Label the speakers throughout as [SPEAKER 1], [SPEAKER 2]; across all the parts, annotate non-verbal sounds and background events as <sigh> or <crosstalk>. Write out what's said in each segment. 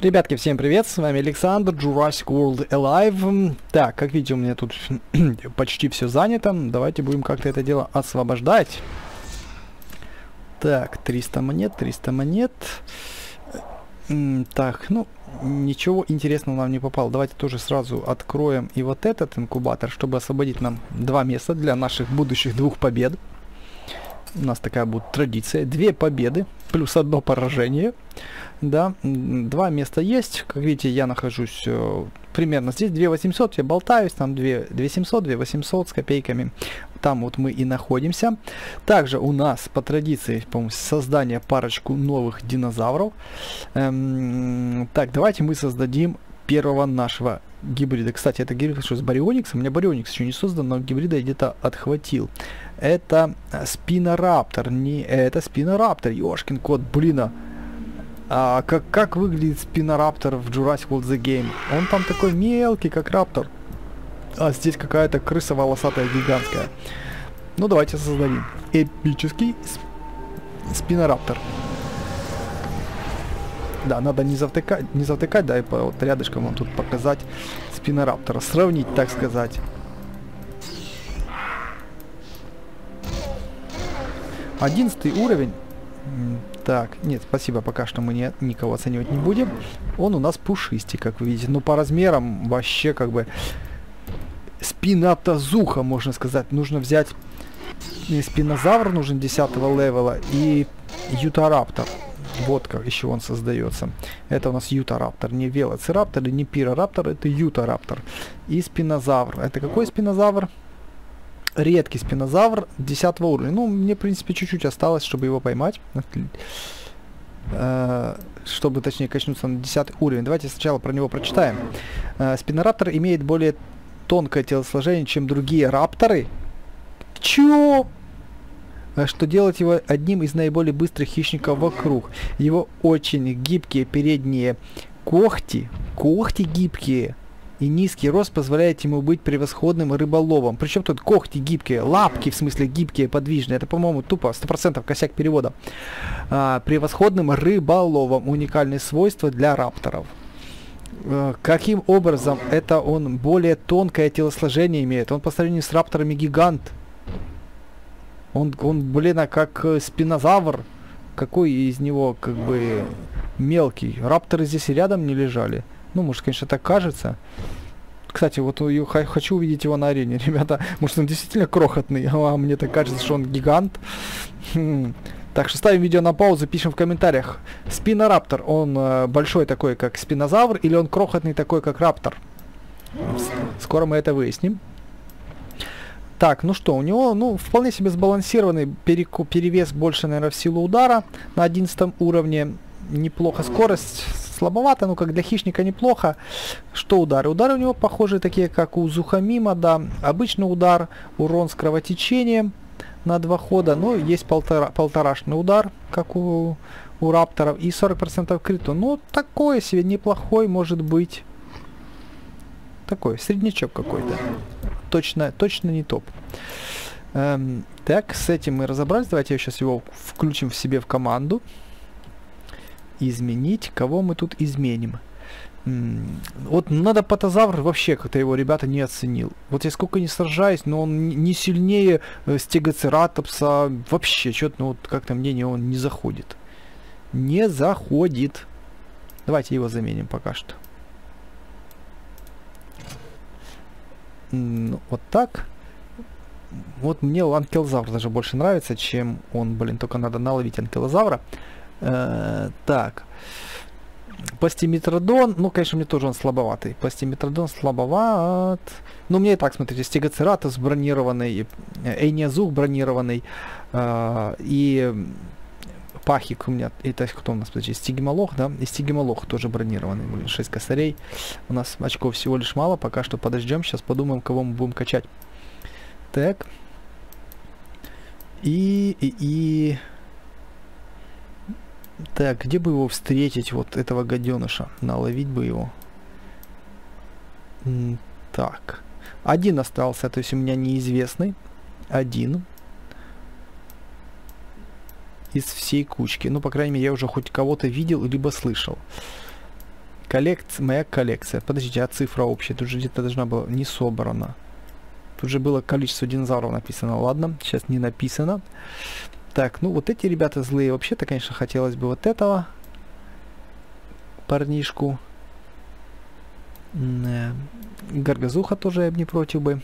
[SPEAKER 1] Ребятки, всем привет, с вами Александр, Jurassic World Alive. Так, как видите, у меня тут <clears throat> почти все занято. Давайте будем как-то это дело освобождать. Так, 300 монет, 300 монет. Так, ну, ничего интересного нам не попало. Давайте тоже сразу откроем и вот этот инкубатор, чтобы освободить нам два места для наших будущих двух побед. У нас такая будет традиция. Две победы плюс одно поражение. Да, два места есть. Как видите, я нахожусь э, примерно здесь. 2800, я болтаюсь. Там 2, 2700, 2800 с копейками. Там вот мы и находимся. Также у нас по традиции, по-моему, создание парочку новых динозавров. Эм, так, давайте мы создадим первого нашего гибрида. Кстати, это гибрид что, с Бариониксом? У меня Барионикс еще не создан, но гибрида я где-то отхватил. Это Спинораптор. Не, это Спинораптор. Ёшкин кот, блин. А, а как, как выглядит Спинораптор в Jurassic World The Game? Он там такой мелкий, как Раптор. А здесь какая-то крыса волосатая, гигантская. Ну, давайте создадим. Эпический Спинораптор. Да, надо не завтыкать, не завтыкать, да, и по, вот рядышком вам тут показать спинораптора, сравнить, так сказать. Одиннадцатый уровень. Так, нет, спасибо, пока что мы не, никого оценивать не будем. Он у нас пушистый, как вы видите. Ну, по размерам вообще как бы спинатозуха, можно сказать. Нужно взять спинозавр, нужен 10 левела, и ютараптор. Вот как еще он создается. Это у нас ютараптор. Не велоцираптор не пирораптор, это ютараптор. И спинозавр. Это какой спинозавр? Редкий спинозавр 10 уровня. Ну, мне, в принципе, чуть-чуть осталось, чтобы его поймать. Э, чтобы, точнее, качнуться на 10 уровень. Давайте сначала про него прочитаем. Э, спинораптор имеет более тонкое телосложение, чем другие рапторы. Чё? А что делать его одним из наиболее быстрых хищников вокруг. Его очень гибкие передние когти, когти гибкие, и низкий рост позволяет ему быть превосходным рыболовом. Причем тут когти гибкие, лапки в смысле гибкие, подвижные. Это, по-моему, тупо 100% косяк перевода. А, превосходным рыболовом. Уникальные свойства для рапторов. А, каким образом это он более тонкое телосложение имеет? Он по сравнению с рапторами гигант. Он, он блин, а как э, спинозавр. Какой из него, как бы, мелкий. Рапторы здесь и рядом не лежали. Ну, может, конечно, так кажется. Кстати, вот я хочу увидеть его на арене, <laughs> ребята. Может, он действительно крохотный, а мне так кажется, что он гигант. Хм. Так что ставим видео на паузу, пишем в комментариях. Спинораптор, он э, большой такой, как спинозавр, или он крохотный такой, как раптор? Скоро мы это выясним. Так, ну что, у него, ну, вполне себе сбалансированный перевес больше, наверное, в силу удара на 11 уровне. Неплохо скорость, слабовато, но как для хищника неплохо. Что удары? Удары у него похожи такие, как у Зухамима, да. Обычный удар, урон с кровотечением на два хода, но есть полтора, полторашный удар, как у, у рапторов, и 40% криту. Ну, такое себе неплохой может быть. Такой, среднячок какой-то точно, точно не топ. Эм, так, с этим мы разобрались. Давайте сейчас его включим в себе в команду. Изменить. Кого мы тут изменим? Вот надо патозавр вообще как-то его ребята не оценил. Вот я сколько не сражаюсь, но он не сильнее э, стегоцератопса. Вообще, что-то, ну вот как-то мне он не заходит. Не заходит. Давайте его заменим пока что. вот так. Вот мне анкилозавр даже больше нравится, чем он, блин, только надо наловить анкилозавра. Э, так. Пластиметродон, ну, конечно, мне тоже он слабоватый. Пластиметродон слабоват. Ну, мне и так, смотрите, стегоцератус бронированный, эйниазух бронированный, э, и Пахик у меня, это кто у нас, подожди, Стигимолох, да? И Стигимолох тоже бронированный, блин, 6 косарей. У нас очков всего лишь мало, пока что подождем, сейчас подумаем, кого мы будем качать. Так. И, и, и... Так, где бы его встретить, вот этого гаденыша? Наловить бы его. Так. Один остался, то есть у меня неизвестный. Один из всей кучки. Ну, по крайней мере, я уже хоть кого-то видел, либо слышал. Коллекция, моя коллекция. Подождите, а цифра общая? Тут же где-то должна была не собрана. Тут же было количество динозавров написано. Ладно, сейчас не написано. Так, ну вот эти ребята злые. Вообще-то, конечно, хотелось бы вот этого парнишку. Э, Гаргазуха тоже я бы не против бы.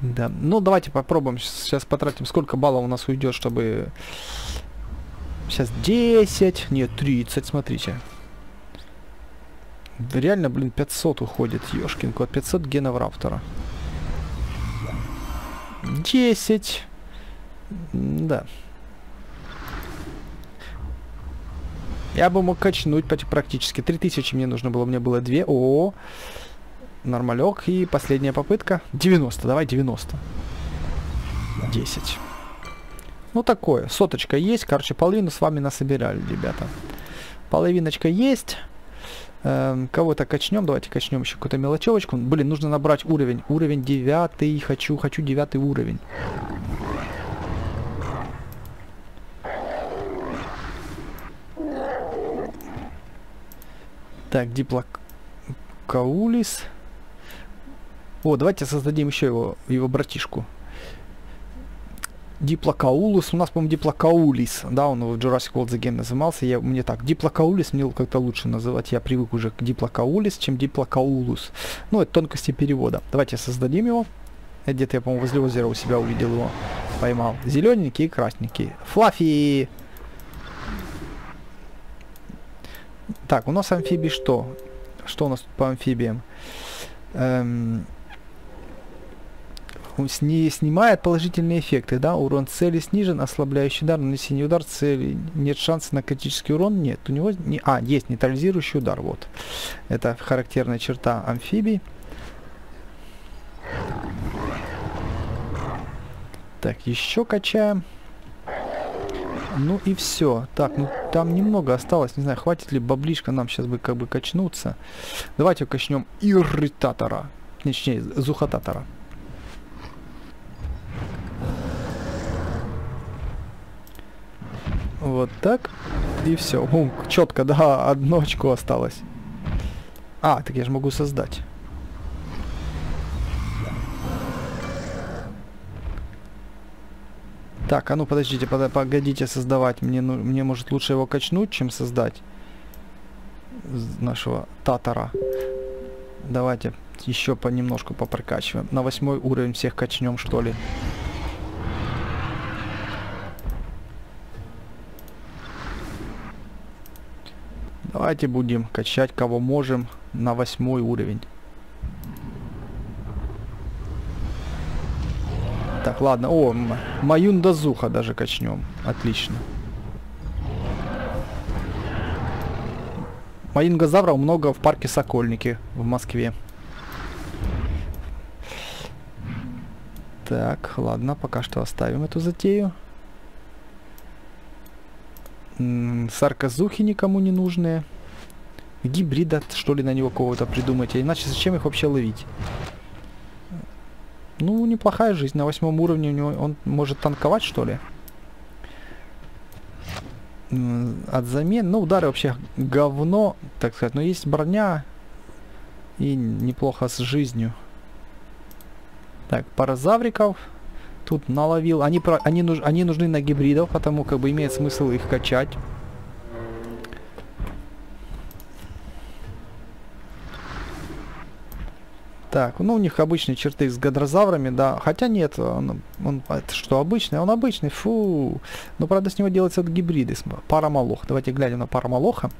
[SPEAKER 1] Да, ну давайте попробуем. Сейчас потратим. Сколько баллов у нас уйдет, чтобы... Сейчас 10, нет, 30, смотрите. Да реально, блин, 500 уходит, ёшкин кот. 500 генов Раптора. 10. Да. Я бы мог качнуть практически. 3000 мне нужно было, мне было 2. О, -о, -о. нормалек. И последняя попытка. 90, давай 90. 10. Ну такое, соточка есть. Короче, половину с вами насобирали, ребята. Половиночка есть. Эм, Кого-то качнем. Давайте качнем еще какую-то мелочевочку. Блин, нужно набрать уровень. Уровень 9. Хочу, хочу 9 уровень. Так, Диплокаулис. О, давайте создадим еще его, его братишку. Диплокаулус. У нас, по-моему, Диплокаулис. Да, он в Jurassic World The Game назывался. Я, мне так, Диплокаулис мне как-то лучше называть. Я привык уже к Диплокаулис, чем Диплокаулус. Ну, это тонкости перевода. Давайте создадим его. Где-то я, по-моему, возле озера у себя увидел его. Поймал. Зелененький и красненький. Fluffy! Так, у нас амфибии что? Что у нас по амфибиям? Эм, сни, снимает положительные эффекты, да? Урон цели снижен, ослабляющий удар, нанесение удар цели. Нет шанса на критический урон? Нет. У него... Не, а, есть нейтрализирующий удар, вот. Это характерная черта амфибий. Так, еще качаем. Ну и все. Так, ну там немного осталось. Не знаю, хватит ли баблишка нам сейчас бы как бы качнуться. Давайте качнем ирритатора. Точнее, зухотатора. Вот так. И все. Четко, да, одно очко осталось. А, так я же могу создать. Так, а ну подождите, под, погодите создавать. Мне, ну, мне может лучше его качнуть, чем создать нашего татара. Давайте еще понемножку попрокачиваем. На восьмой уровень всех качнем, что ли. Давайте будем качать кого можем на восьмой уровень. Так, ладно. О, Маюндазуха даже качнем. Отлично. Маингозавров много в парке Сокольники в Москве. Так, ладно, пока что оставим эту затею. Сарказухи никому не нужные. Гибрида, что ли, на него кого-то придумать. Иначе зачем их вообще ловить? Ну, неплохая жизнь. На восьмом уровне у него он может танковать, что ли? От замен. Ну, удары вообще говно, так сказать. Но есть броня. И неплохо с жизнью. Так, паразавриков тут наловил. Они, про, они, нуж, они нужны на гибридов, потому как бы имеет смысл их качать. Так, ну у них обычные черты с гадрозаврами, да. Хотя нет, он, он это что, обычный? Он обычный, фу. Но правда с него делается вот гибриды. Парамолох. Давайте глянем на парамолоха.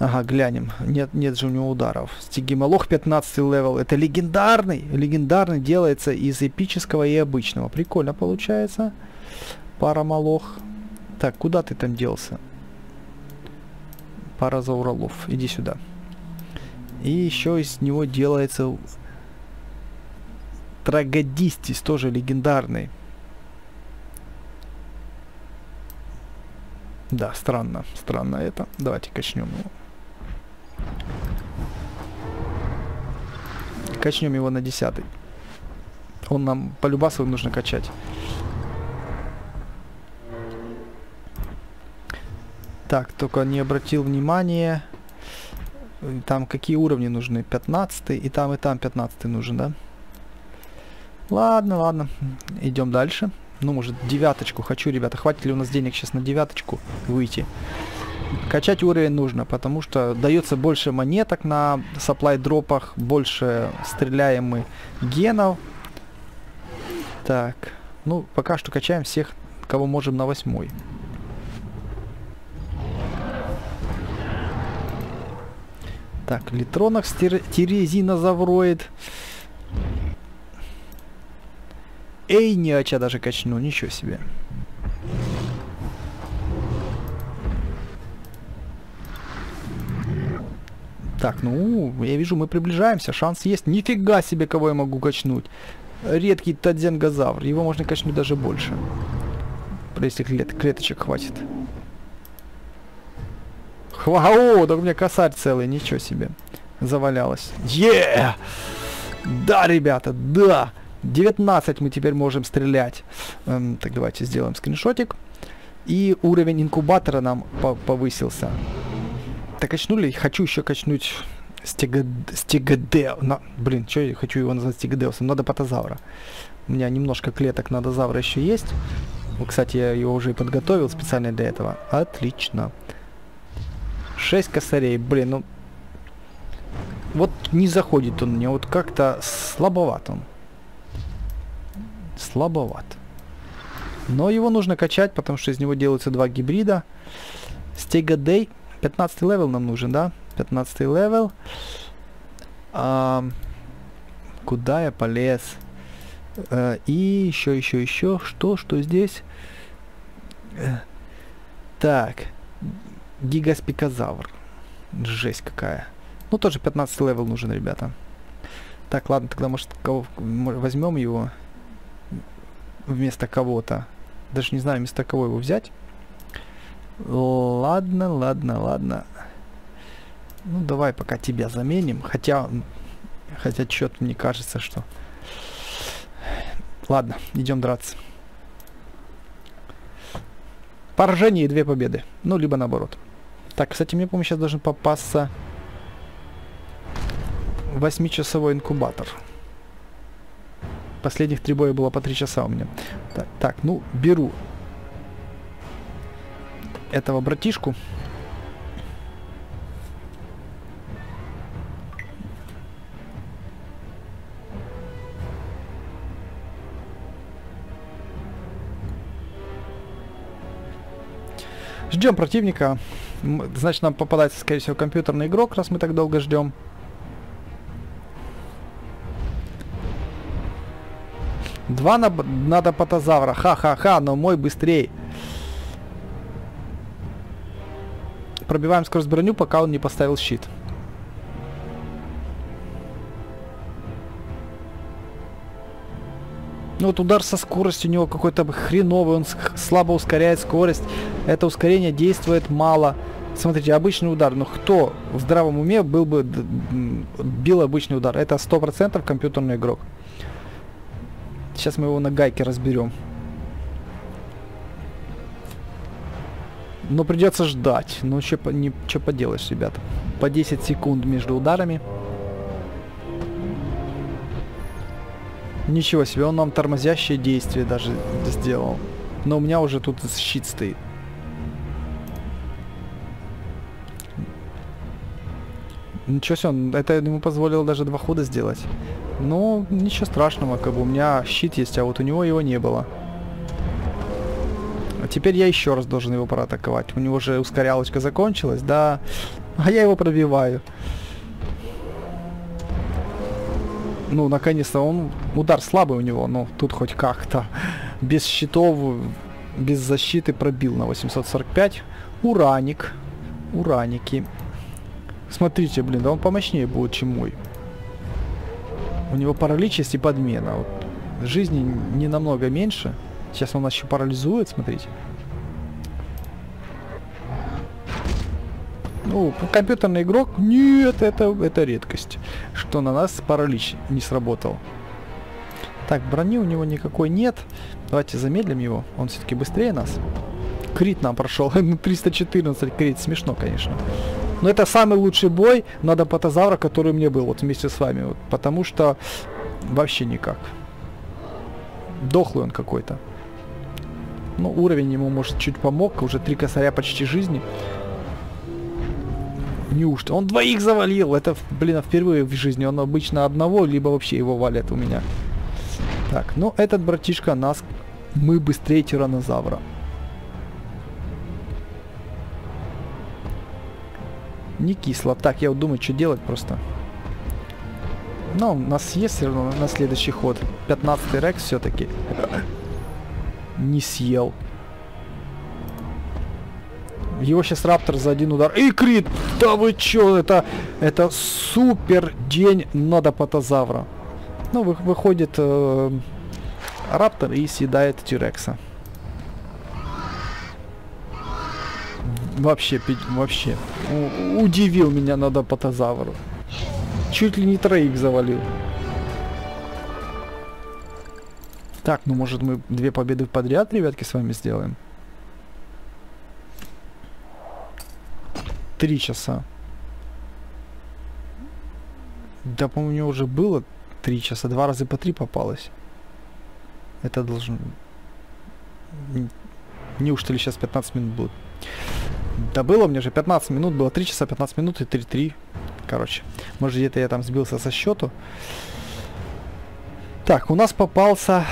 [SPEAKER 1] Ага, глянем. Нет, нет же у него ударов. Стигимолох 15 level. Это легендарный. Легендарный делается из эпического и обычного. Прикольно получается. Парамолох. Так, куда ты там делся? Паразауролов. Иди сюда. И еще из него делается Трагодистис, тоже легендарный. Да, странно, странно это. Давайте качнем его. Качнем его на десятый. Он нам по любасу нужно качать. Так, только не обратил внимания. Там какие уровни нужны? 15 и там, и там 15 нужен, да? Ладно, ладно. Идем дальше. Ну, может, девяточку хочу, ребята. Хватит ли у нас денег сейчас на девяточку выйти? Качать уровень нужно, потому что дается больше монеток на supply дропах, больше стреляем мы генов. Так, ну, пока что качаем всех, кого можем на восьмой. Так, Литронах, Терезинозавроид. Эй, не ача даже качну, ничего себе. Так, ну, я вижу, мы приближаемся, шанс есть. Нифига себе, кого я могу качнуть. Редкий Тадзенгозавр, его можно качнуть даже больше. Если клет клеточек хватит. Хвау, да у меня косарь целый, ничего себе. Завалялась. Е! Да, ребята, да! 19 мы теперь можем стрелять. Эм, так, давайте сделаем скриншотик. И уровень инкубатора нам по повысился. Так качнули, хочу еще качнуть стегодео. На, блин, что я хочу его назвать стегодеусом? Надо патозавра. У меня немножко клеток на дозавра еще есть. Кстати, я его уже и подготовил специально для этого. Отлично. 6 косарей, блин, ну... Вот не заходит он мне, вот как-то слабоват он. Слабоват. Но его нужно качать, потому что из него делаются два гибрида. Стегодей 15 level нам нужен, да? 15 level. А, куда я полез? А, и еще, еще, еще. Что, что здесь? Э, так. Гигаспикозавр. Жесть какая. Ну, тоже 15 level нужен, ребята. Так, ладно, тогда, может, кого возьмем его вместо кого-то. Даже не знаю, вместо кого его взять. Ладно, ладно, ладно. Ну, давай пока тебя заменим. Хотя, хотя что-то мне кажется, что... Ладно, идем драться. Поражение и две победы. Ну, либо наоборот. Так, кстати, мне, по-моему, сейчас должен попасться восьмичасовой инкубатор. Последних три боя было по три часа у меня. Так, так ну, беру этого братишку. Ждем противника. Значит, нам попадается, скорее всего, компьютерный игрок, раз мы так долго ждем. Два на надо патозавра. Ха-ха-ха, но мой быстрее. Пробиваем скорость броню, пока он не поставил щит. Ну вот удар со скоростью у него какой-то хреновый, он слабо ускоряет скорость. Это ускорение действует мало. Смотрите, обычный удар. Но кто в здравом уме был бы бил обычный удар? Это 100% компьютерный игрок. Сейчас мы его на гайке разберем. Но придется ждать. Ну, что поделаешь, ребята. По 10 секунд между ударами. Ничего себе, он нам тормозящее действие даже сделал. Но у меня уже тут щит стоит. Ничего себе, он, это ему позволило даже два хода сделать. Ну, ничего страшного, как бы у меня щит есть, а вот у него его не было. А теперь я еще раз должен его проатаковать. У него же ускорялочка закончилась, да. А я его пробиваю. Ну, наконец-то он... Удар слабый у него, но тут хоть как-то. Без щитов, без защиты пробил на 845. Ураник. Ураники. Смотрите, блин, да он помощнее будет, чем мой. У него паралич есть и подмена. Вот. Жизни не намного меньше. Сейчас он нас еще парализует, смотрите. Ну, компьютерный игрок, нет, это, это редкость, что на нас паралич не сработал. Так, брони у него никакой нет. Давайте замедлим его, он все-таки быстрее нас. Крит нам прошел. 314 <laughs> крит. Смешно, конечно. Но это самый лучший бой на Допотозавра, который мне был вот вместе с вами. Вот, потому что вообще никак. Дохлый он какой-то. Ну, уровень ему, может, чуть помог. Уже три косаря почти жизни. Неужто? Он двоих завалил. Это, блин, впервые в жизни. Он обычно одного, либо вообще его валят у меня. Так, ну этот братишка нас... Мы быстрее тиранозавра. Не кисло. Так, я вот думаю, что делать просто. Но у нас есть все равно на следующий ход. 15 рекс все-таки. Не съел. Его сейчас Раптор за один удар. И крит! Да вы чё? Это, это супер день Нодопотозавра. Ну, вы, выходит э, Раптор и съедает Тирекса. Вообще, вообще. Удивил меня Нодопотозавр. Чуть ли не троих завалил. Так, ну может мы две победы подряд, ребятки, с вами сделаем? Три часа. Да, по-моему, у него уже было три часа. Два раза по три попалось. Это должен... Неужто ли сейчас 15 минут будет? Да было мне же 15 минут, было 3 часа 15 минут и 3-3. Короче, может где-то я там сбился со счету. Так, у нас попался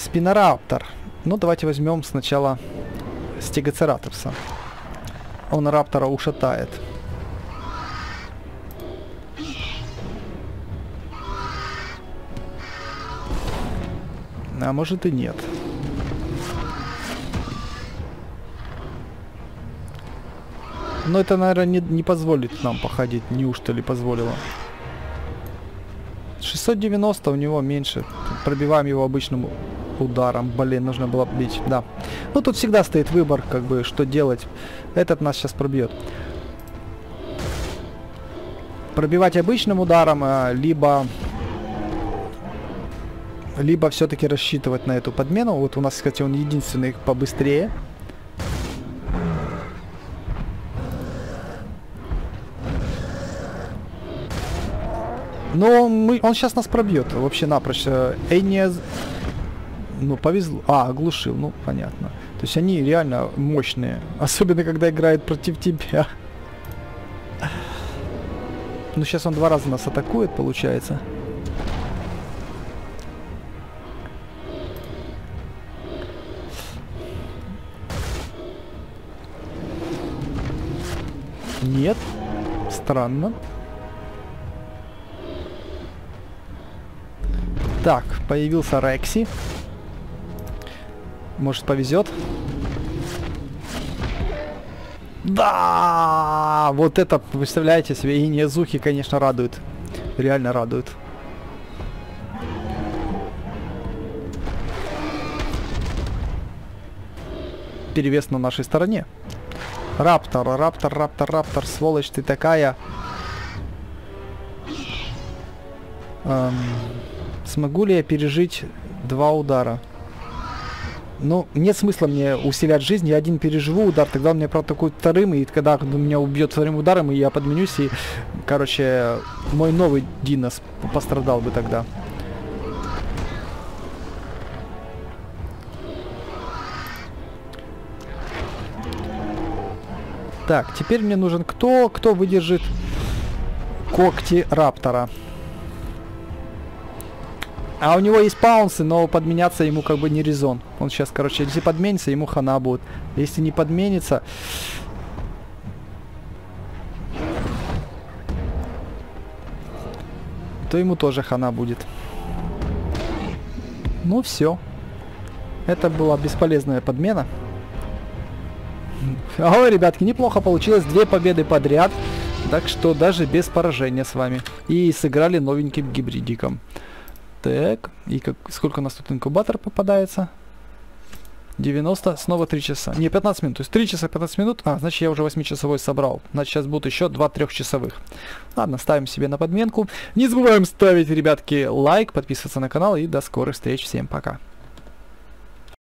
[SPEAKER 1] спинораптор. Ну, давайте возьмем сначала стегоцератопса он раптора ушатает. А может и нет. Но это, наверное, не, не позволит нам походить. Неужто ли позволило? 690 у него меньше. Пробиваем его обычным ударом. Блин, нужно было бить. Да. Ну, тут всегда стоит выбор, как бы, что делать. Этот нас сейчас пробьет. Пробивать обычным ударом, а, либо... Либо все-таки рассчитывать на эту подмену. Вот у нас, кстати, он единственный побыстрее. Но мы, он сейчас нас пробьет вообще напрочь. Эйния... Ну, повезло. А, оглушил, ну, понятно. То есть они реально мощные. <laughs> Особенно, когда играют против тебя. Ну, сейчас он два раза нас атакует, получается. Нет. Странно. Так, появился Рекси. Может повезет. Да! Вот это, представляете себе, и Незухи, конечно, радует. Реально радует. Перевес на нашей стороне. Раптор, раптор, раптор, раптор, сволочь ты такая. Эм, смогу ли я пережить два удара? Ну, нет смысла мне усилять жизнь, я один переживу удар, тогда он меня протакует вторым, и когда меня убьет вторым ударом, и я подменюсь, и, короче, мой новый Динос пострадал бы тогда. Так, теперь мне нужен кто, кто выдержит когти Раптора. А у него есть паунсы, но подменяться ему как бы не резон. Он сейчас, короче, если подменится, ему хана будет. Если не подменится... то ему тоже хана будет. Ну все. Это была бесполезная подмена. <laughs> Ой, ребятки, неплохо получилось. Две победы подряд. Так что даже без поражения с вами. И сыграли новеньким гибридиком. Так, и как, сколько у нас тут инкубатор попадается? 90, снова 3 часа. Не, 15 минут. То есть 3 часа 15 минут. А, значит я уже 8-часовой собрал. Значит сейчас будут еще 2 3-часовых. Ладно, ставим себе на подменку. Не забываем ставить, ребятки, лайк, подписываться на канал и до скорых встреч. Всем пока.